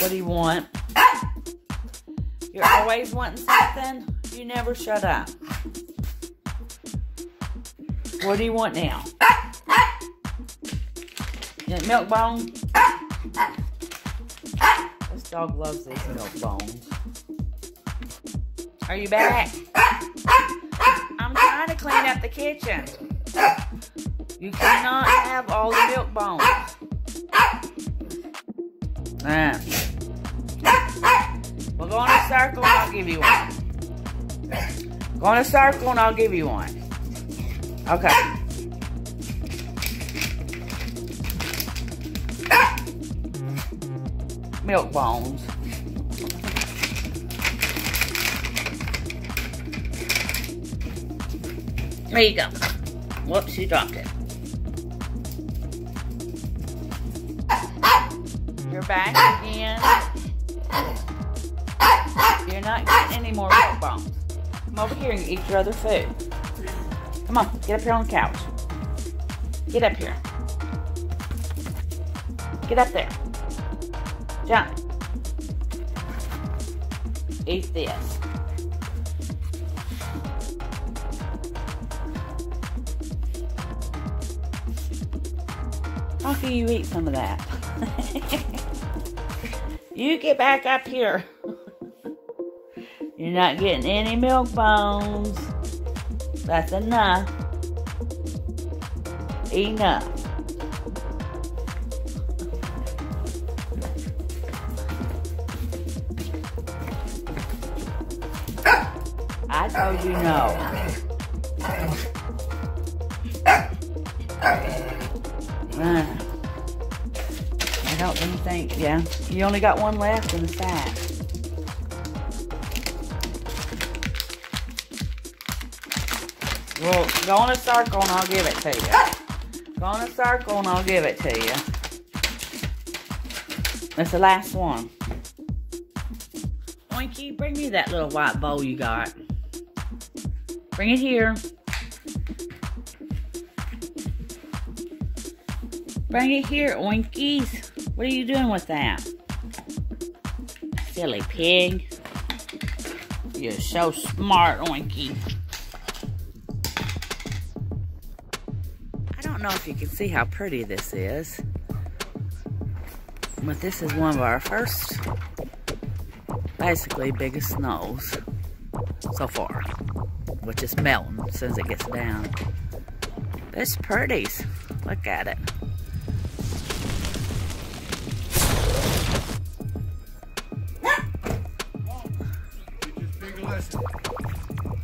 What do you want? You're always wanting something. You never shut up. What do you want now? Milk bone? This dog loves these milk bones. Are you back? I'm trying to clean up the kitchen. You cannot have all the milk bones. Ah. We'll go in a circle and I'll give you one. Go in a circle and I'll give you one. Okay. Milk bones. There you go. Whoops, you dropped it. You're back again. Any more milk bones. Come over here and eat your other food. Come on, get up here on the couch. Get up here. Get up there. Jump. Eat this. How can you eat some of that? you get back up here. You're not getting any milk bones. That's enough. Enough. I told you no. I don't even think, yeah. You only got one left in the sack. Well, go in a circle and I'll give it to you. Go in a circle and I'll give it to you. That's the last one. Oinky, bring me that little white bowl you got. Bring it here. Bring it here, Oinkies. What are you doing with that? Silly pig. You're so smart, Oinky. Don't know if you can see how pretty this is. But this is one of our first, basically biggest snows so far. Which is melting as soon as it gets down. It's pretty. Look at it.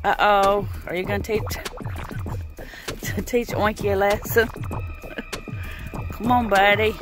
Uh-oh. Are you going to teach teach Oinky a lesson? Come on, buddy.